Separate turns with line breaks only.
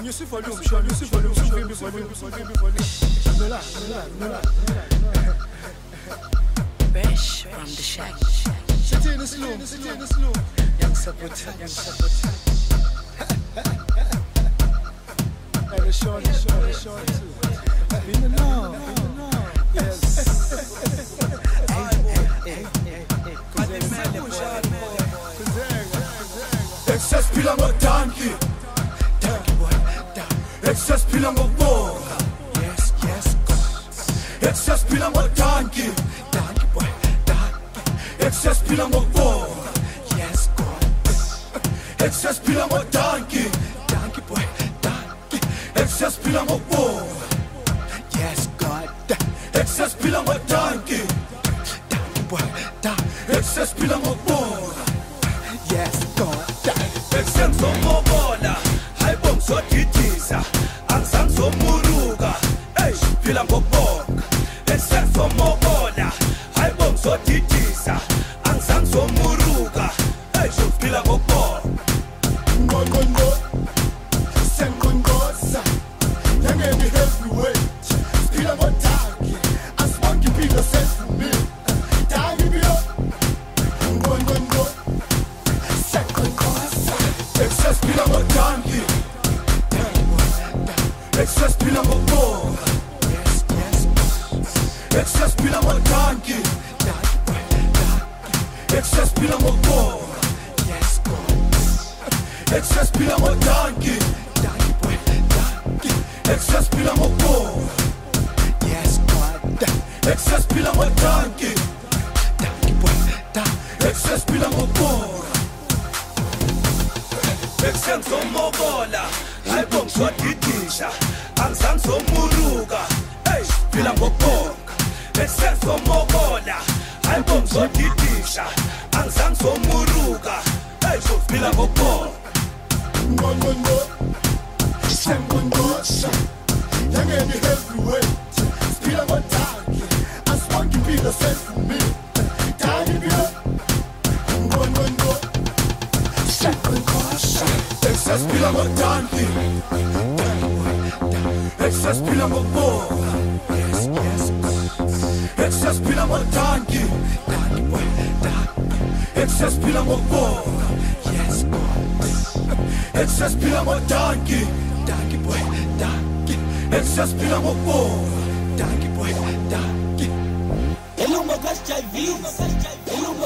Agnew volume, agnew volume, volume, volume, volume, volume. Nula, nula, nula, nula.
Fresh from the shack.
City in the slow, city in the slow. Young support, young support. Very short, very short. Been alone.
Excess phila ngokubonga
Yes, yes, God.
Excess phila ngodanki
Donkey boy, donkey.
Excess phila ngokubonga
Yes, God.
Excess phila ngodanki
Donkey boy, donkey.
Excess phila ngokubonga
Yes, God.
Excess phila ngodanki
Donkey boy, donkey.
Excess phila ngokubonga
Yes, God.
Esengizomobola ngizodidisa angisangizomuruka ey phila ngokubonga. Esengizomobola hayibo ngizodidisa excess
Yes, yes,
excess phila ngodanki
Danki boy, danki.
excess phila ngokubonga
Yes, God.
excess phila ngodanki
Danki boy, danki.
excess phila ngokubonga
Yes, God.
excess phila ngodanki
Danki boy, danki.
excess phila ngokubonga esengizomobola hayibo ngizodidisha angizangizomuruka ey phila ngokubonga esengizomobola hayibo ngizodidisha angizangizomuruka ey phila ngokubonga
Ngqongqongqo. Sengqongqoza. Yangeni heavyweight. Siphila ngodanki. Asibonke impilo sesivumile.
Excess phila ngodanki excess phila ngokubonga
Yes, yes,
excess phila ngodanki
danki boy, danki.
excess phila ngokubonga
Yes, God.
excess phila ngodanki
Danki boy, danki.
excess phila ngokubonga
Danki boy, danki.
Elungo kas HIV, elungo kas plagueis,